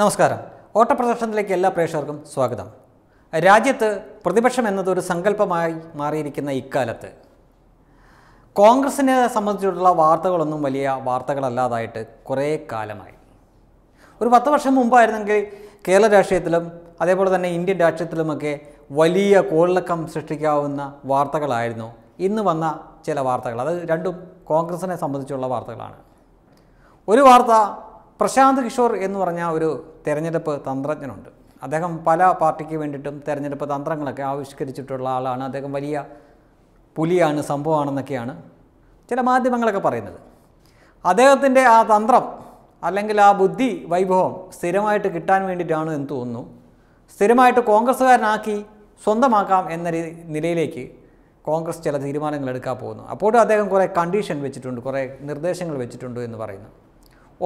നമസ്കാരം. ഓട്ടപ്രദർശനത്തിലേക്ക് എല്ലാ പ്രേക്ഷകർക്കും സ്വാഗതം. രാജ്യത്ത് പ്രതിപക്ഷം എന്നതൊരു സങ്കല്പമായി മാറിയിരിക്കുന്ന ഇക്കാലത്ത്. കോൺഗ്രസിനെ സംബന്ധിച്ചിട്ടുള്ള വാർത്തകളൊന്നും വലിയ വാർത്തകളല്ലാതായിട്ട് കുറേ കാലമായി. ഒരു പത്ത് വർഷം മുമ്പായിരുന്നെങ്കിൽ കേരള രാഷ്ട്രീയത്തിലും അതേപോലെ തന്നെ ഇന്ത്യൻ രാഷ്ട്രീയത്തിലുമൊക്കെ വലിയ കോളിളക്കം സൃഷ്ടിക്കാവുന്ന വാർത്തകളായിരുന്നു. ഇന്ന് വന്ന ചില വാർത്തകൾ. അത് രണ്ടും കോൺഗ്രസിനെ സംബന്ധിച്ചുള്ള വാർത്തകളാണ്. ഒരു വാർത്ത പ്രശാന്ത് കിഷോർ എന്ന് പറഞ്ഞ ഒരു തെരഞ്ഞെടുപ്പ് തന്ത്രജ്ഞനുണ്ട്. അദ്ദേഹം പല പാർട്ടിക്ക് വേണ്ടിയിട്ടും തെരഞ്ഞെടുപ്പ് തന്ത്രങ്ങളൊക്കെ ആവിഷ്കരിച്ചിട്ടുള്ള ആളാണ്. അദ്ദേഹം വലിയ പുലിയാണ് സംഭവമാണെന്നൊക്കെയാണ് ചില മാധ്യമങ്ങളൊക്കെ പറയുന്നത്. അദ്ദേഹത്തിന്റെ ആ തന്ത്രം അല്ലെങ്കിൽ ആ ബുദ്ധി വൈഭവം സ്ഥിരമായിട്ട് കിട്ടാൻ വേണ്ടിയിട്ടാണ് എന്ന് തോന്നുന്നു. സ്ഥിരമായിട്ട് കോൺഗ്രസ്സുകാരനാക്കി സ്വന്തമാക്കാം എന്ന നിലയിലേക്ക് കോൺഗ്രസ് ചില തീരുമാനങ്ങൾ എടുക്കാൻ പോകുന്നു. അപ്പോഴും അദ്ദേഹം കുറേ കണ്ടീഷൻ വെച്ചിട്ടുണ്ട് കുറേ നിർദ്ദേശങ്ങൾ വെച്ചിട്ടുണ്ട് എന്ന് പറയുന്നു.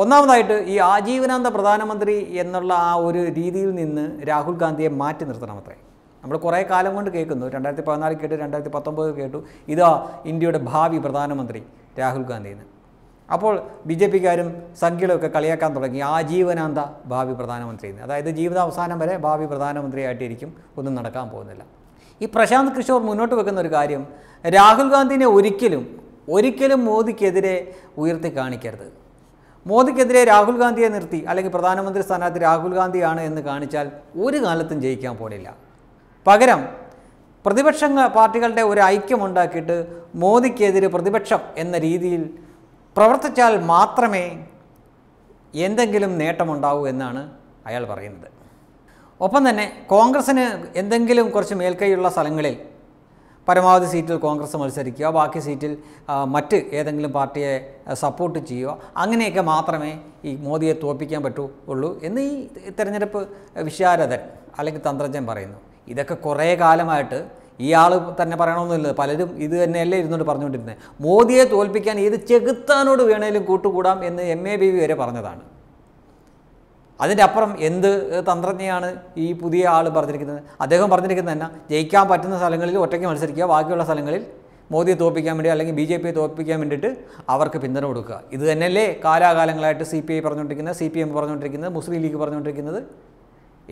ഒന്നാമതായിട്ട് ഈ ആജീവനാന്ത പ്രധാനമന്ത്രി എന്നുള്ള ആ ഒരു രീതിയിൽ നിന്ന് രാഹുൽ ഗാന്ധിയെ മാറ്റി നിർത്തണമത്രേ നമ്മൾ കുറേ കാലം കൊണ്ട് കേൾക്കുന്നു. രണ്ടായിരത്തി പതിനാല് കേട്ടു രണ്ടായിരത്തി പത്തൊമ്പത് കേട്ടു. ഇതാ ഇന്ത്യയുടെ ഭാവി പ്രധാനമന്ത്രി രാഹുൽ ഗാന്ധി എന്ന് അപ്പോൾ ബി ജെ പിക്കാരും സംഖ്യകളൊക്കെ കളിയാക്കാൻ തുടങ്ങി ആജീവനാന്ത ഭാവി പ്രധാനമന്ത്രി അതായത് ജീവിതാവസാനം വരെ ഭാവി പ്രധാനമന്ത്രിയായിട്ടിരിക്കും. ഒന്നും നടക്കാൻ പോകുന്നില്ല. ഈ പ്രശാന്ത് കിഷോർ മുന്നോട്ട് വെക്കുന്ന ഒരു കാര്യം രാഹുൽ ഗാന്ധിനെ ഒരിക്കലും ഒരിക്കലും മോദിക്കെതിരെ ഉയർത്തി കാണിക്കരുത്. മോദിക്കെതിരെ രാഹുൽ ഗാന്ധിയെ നിർത്തി അല്ലെങ്കിൽ പ്രധാനമന്ത്രി സ്ഥാനാർത്ഥി രാഹുൽ ഗാന്ധിയാണ് എന്ന് കാണിച്ചാൽ ഒരു കാലത്തും ജയിക്കാൻ പോണില്ല. പകരം പ്രതിപക്ഷ പാർട്ടികളുടെ ഒരു ഐക്യമുണ്ടാക്കിയിട്ട് മോദിക്കെതിരെ പ്രതിപക്ഷം എന്ന രീതിയിൽ പ്രവർത്തിച്ചാൽ മാത്രമേ എന്തെങ്കിലും നേട്ടമുണ്ടാവൂ എന്നാണ് അയാൾ പറയുന്നത്. ഒപ്പം തന്നെ കോൺഗ്രസ്സിന് എന്തെങ്കിലും കുറച്ച് മേൽക്കൈയുള്ള സ്ഥലങ്ങളിൽ പരമാവധി സീറ്റിൽ കോൺഗ്രസ് മത്സരിക്കുക ബാക്കി സീറ്റിൽ മറ്റ് ഏതെങ്കിലും പാർട്ടിയെ സപ്പോർട്ട് ചെയ്യുക. അങ്ങനെയൊക്കെ മാത്രമേ ഈ മോദിയെ തോൽപ്പിക്കാൻ പറ്റുള്ളൂ എന്ന് ഈ തെരഞ്ഞെടുപ്പ് വിശാരദൻ അല്ലെങ്കിൽ തന്ത്രജ്ഞൻ പറയുന്നു. ഇതൊക്കെ കുറേ കാലമായിട്ട് ഇയാൾ തന്നെ പറയണമെന്നില്ല. പലരും ഇത് തന്നെയല്ലേ ഇരുന്നോട് പറഞ്ഞുകൊണ്ടിരുന്നത്. മോദിയെ തോൽപ്പിക്കാൻ ഏത് ചെകുത്താനോട് വേണേലും കൂട്ടുകൂടാം എന്ന് എം എ ബി വി വരെ പറഞ്ഞതാണ്. അതിന്റെ അപ്പുറം എന്ത് തന്ത്രജ്ഞയാണ് ഈ പുതിയ ആൾ പറഞ്ഞിരിക്കുന്നത്? അദ്ദേഹം പറഞ്ഞിരിക്കുന്നത് തന്നെ ജയിക്കാൻ പറ്റുന്ന സ്ഥലങ്ങളിൽ ഒറ്റയ്ക്ക് മത്സരിക്കുക ബാക്കിയുള്ള സ്ഥലങ്ങളിൽ മോദിയെ തോൽപ്പിക്കാൻ വേണ്ടി അല്ലെങ്കിൽ ബി ജെ പിയെ തോൽപ്പിക്കാൻ വേണ്ടിയിട്ട് അവർക്ക് പിന്തുണ കൊടുക്കുക. ഇത് തന്നെയല്ലേ കാലാകാലങ്ങളായിട്ട് സി പി ഐ പറഞ്ഞുകൊണ്ടിരിക്കുന്നത് സി പി എം പറഞ്ഞുകൊണ്ടിരിക്കുന്നത് മുസ്ലിം ലീഗ് പറഞ്ഞുകൊണ്ടിരിക്കുന്നത്?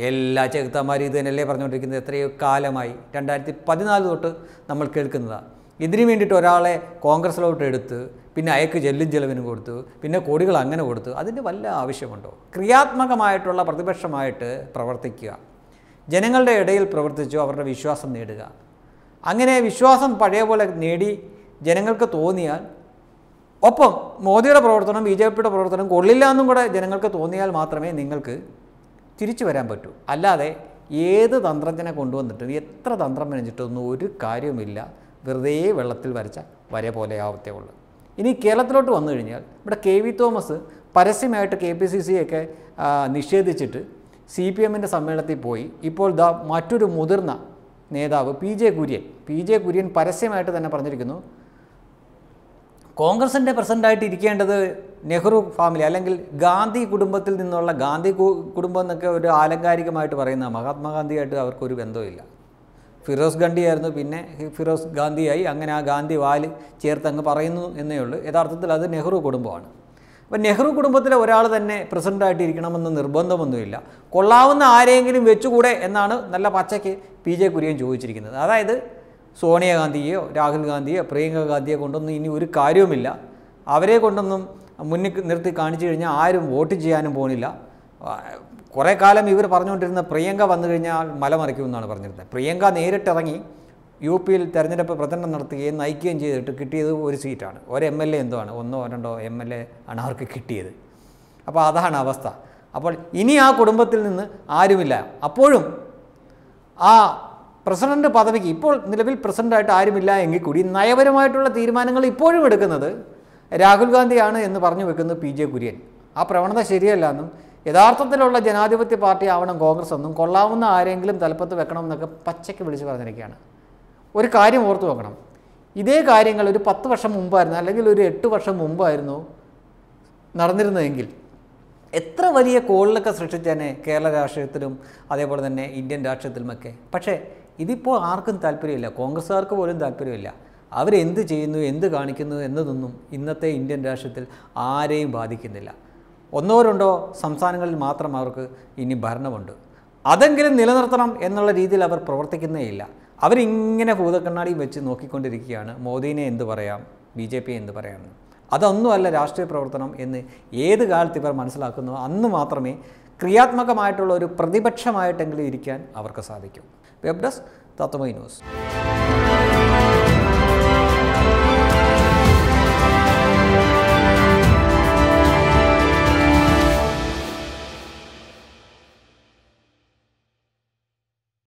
എല്ലാ ചെകുത്താന്മാരും ഇത് തന്നെയല്ലേ പറഞ്ഞുകൊണ്ടിരിക്കുന്നത്? എത്രയോ കാലമായി. രണ്ടായിരത്തി പതിനാല് തൊട്ട് നമ്മൾ കേൾക്കുന്നതാണ് ഇതിനു വേണ്ടിയിട്ട് ഒരാളെ കോൺഗ്രസ്സിലോട്ട് എടുത്ത് പിന്നെ അയക്ക് ജെല്ലും ചെലവിനും കൊടുത്തു പിന്നെ കോടികൾ അങ്ങനെ കൊടുത്തു അതിന് വല്ല ആവശ്യമുണ്ടോ? ക്രിയാത്മകമായിട്ടുള്ള പ്രതിപക്ഷമായിട്ട് പ്രവർത്തിക്കുക. ജനങ്ങളുടെ ഇടയിൽ പ്രവർത്തിച്ചു അവരുടെ വിശ്വാസം നേടുക. അങ്ങനെ വിശ്വാസം പഴയ പോലെ നേടി ജനങ്ങൾക്ക് തോന്നിയാൽ ഒപ്പം മോദിയുടെ പ്രവർത്തനം ബി ജെ പിയുടെ പ്രവർത്തനം കൊള്ളില്ല എന്നും കൂടെ ജനങ്ങൾക്ക് തോന്നിയാൽ മാത്രമേ നിങ്ങൾക്ക് തിരിച്ചു വരാൻ പറ്റൂ. അല്ലാതെ ഏത് തന്ത്രജ്ഞനെ കൊണ്ടുവന്നിട്ടും എത്ര തന്ത്രം മെനഞ്ഞിട്ടൊന്നും ഒരു കാര്യവുമില്ല. വെറുതെ വെള്ളത്തിൽ വരച്ച വര പോലെ ആവത്തേ ഉള്ളൂ. ഇനി കേരളത്തിലോട്ട് വന്നു കഴിഞ്ഞാൽ ഇവിടെ കെ വി തോമസ് പരസ്യമായിട്ട് കെ പി സി സിയൊക്കെ നിഷേധിച്ചിട്ട് സി പി എമ്മിന്റെ സമ്മേളനത്തിൽ പോയി. ഇപ്പോൾ ദാ മറ്റൊരു മുതിർന്ന നേതാവ് P J Kurian. P J Kurian പരസ്യമായിട്ട് തന്നെ പറഞ്ഞിരിക്കുന്നു കോൺഗ്രസിന്റെ പ്രസിഡന്റായിട്ട് ഇരിക്കേണ്ടത് നെഹ്റു ഫാമിലി അല്ലെങ്കിൽ ഗാന്ധി കുടുംബത്തിൽ നിന്നുള്ള ഗാന്ധി കുടുംബം എന്നൊക്കെ ഒരു ആലങ്കാരികമായിട്ട് പറയുന്ന മഹാത്മാഗാന്ധിയായിട്ട് അവർക്കൊരു ബന്ധമില്ല ഫിറോസ് ഗാന്ധിയായിരുന്നു പിന്നെ ഫിറോസ് ഗാന്ധിയായി. അങ്ങനെ ആ ഗാന്ധി വാൽ ചേർത്തങ്ങ് പറയുന്നു എന്നേ ഉള്ളൂ. യഥാർത്ഥത്തിൽ അത് നെഹ്റു കുടുംബമാണ്. അപ്പം നെഹ്റു കുടുംബത്തിലെ ഒരാൾ തന്നെ പ്രസിഡന്റായിട്ട് ഇരിക്കണമെന്ന് നിർബന്ധമൊന്നുമില്ല. കൊള്ളാവുന്ന ആരെങ്കിലും വെച്ചുകൂടെ എന്നാണ് നല്ല പച്ചയ്ക്ക് പി ജെ കുര്യൻ ചോദിച്ചിരിക്കുന്നത്. അതായത് സോണിയാഗാന്ധിയെയോ രാഹുൽ ഗാന്ധിയോ പ്രിയങ്ക ഗാന്ധിയെ കൊണ്ടൊന്നും ഇനി ഒരു കാര്യവുമില്ല. അവരെ കൊണ്ടൊന്നും മുന്നിൽ നിർത്തി കാണിച്ചു കഴിഞ്ഞാൽ ആരും വോട്ട് ചെയ്യാനും ആ, കുറേ കാലം ഇവർ പറഞ്ഞുകൊണ്ടിരുന്ന പ്രിയങ്ക വന്നു കഴിഞ്ഞാൽ മലമറിക്കുമെന്നാണ് പറഞ്ഞിരുന്നത്. പ്രിയങ്ക നേരിട്ടിറങ്ങി യു പിയിൽ തെരഞ്ഞെടുപ്പ് പ്രചരണം നടത്തുകയും നയിക്കുകയും ചെയ്തിട്ട് കിട്ടിയത് ഒരു സീറ്റാണ്. ഒരു എം എൽ എ എന്തോ ആണ് ഒന്നോ രണ്ടോ എം എൽ എ ആണ് അവർക്ക് കിട്ടിയത്. അപ്പോൾ അതാണ് അവസ്ഥ. അപ്പോൾ ഇനി ആ കുടുംബത്തിൽ നിന്ന് ആരുമില്ല. അപ്പോഴും ആ പ്രസിഡന്റ് പദവിക്ക് ഇപ്പോൾ നിലവിൽ പ്രസിഡന്റായിട്ട് ആരുമില്ല എങ്കിൽ കൂടി നയപരമായിട്ടുള്ള തീരുമാനങ്ങൾ ഇപ്പോഴും എടുക്കുന്നത് രാഹുൽ ഗാന്ധിയാണ് എന്ന് പറഞ്ഞു വെക്കുന്നത് പി ജെ കുര്യൻ. ആ പ്രവണത ശരിയല്ല എന്നും യഥാർത്ഥത്തിലുള്ള ജനാധിപത്യ പാർട്ടി ആവണം കോൺഗ്രസ് എന്നും കൊള്ളാവുന്ന ആരെങ്കിലും തലപ്പത്ത് വെക്കണം എന്നൊക്കെ പച്ചയ്ക്ക് വിളിച്ച് പറഞ്ഞിരിക്കുകയാണ്. ഒരു കാര്യം ഓർത്തു വെക്കണം. ഇതേ കാര്യങ്ങൾ ഒരു പത്ത് വർഷം മുമ്പായിരുന്നു അല്ലെങ്കിൽ ഒരു എട്ട് വർഷം മുമ്പായിരുന്നു നടന്നിരുന്നതെങ്കിൽ എത്ര വലിയ കോളിലൊക്കെ സൃഷ്ടിച്ചേനെ കേരള രാഷ്ട്രീയത്തിലും അതേപോലെ തന്നെ ഇന്ത്യൻ രാഷ്ട്രീയത്തിലുമൊക്കെ. പക്ഷേ ഇതിപ്പോൾ ആർക്കും താല്പര്യമില്ല. കോൺഗ്രസ്സുകാർക്ക് പോലും താല്പര്യമില്ല. അവരെന്ത് ചെയ്യുന്നു എന്ത് കാണിക്കുന്നു എന്നതൊന്നും ഇന്നത്തെ ഇന്ത്യൻ രാഷ്ട്രീയത്തിൽ ആരെയും ബാധിക്കുന്നില്ല. ഒന്നോ രണ്ടോ സംസ്ഥാനങ്ങളിൽ മാത്രം അവർക്ക് ഇനി ഭരണമുണ്ട്. അതെങ്കിലും നിലനിർത്തണം എന്നുള്ള രീതിയിൽ അവർ പ്രവർത്തിക്കുന്നേയില്ല അവരിങ്ങനെ ഭൂതക്കണ്ണാടിയും വെച്ച് നോക്കിക്കൊണ്ടിരിക്കുകയാണ്. മോദീനെ എന്ത് പറയാം? ബി ജെ പി എന്ത് പറയാം? അതൊന്നുമല്ല രാഷ്ട്രീയ പ്രവർത്തനം എന്ന് ഏത് കാലത്ത് ഇവർ മനസ്സിലാക്കുന്നു അന്ന് മാത്രമേ ക്രിയാത്മകമായിട്ടുള്ള ഒരു പ്രതിപക്ഷമായിട്ടെങ്കിലും ഇരിക്കാൻ അവർക്ക് സാധിക്കൂ. Web desk Tatwamayi news.